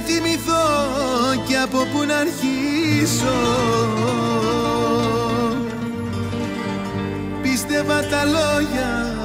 θυμηθώ και από πού να αρχίσω. Πίστευα τα λόγια